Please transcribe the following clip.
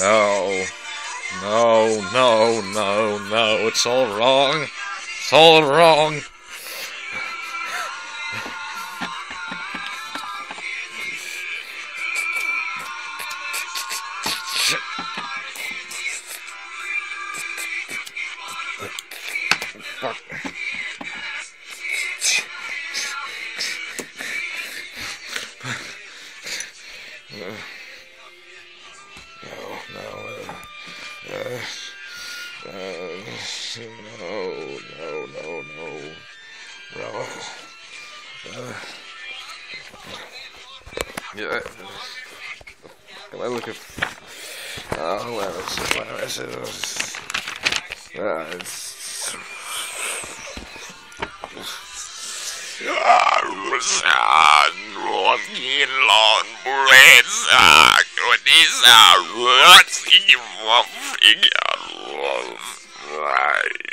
No. No, no, no, no. It's all wrong. It's all wrong. Fuck. Uh, uh, uh, no, no, no, no, no. Uh, yeah. Am I looking? Oh, well, it's, well, it's, it's, uh, it's, these are what's evolving of life.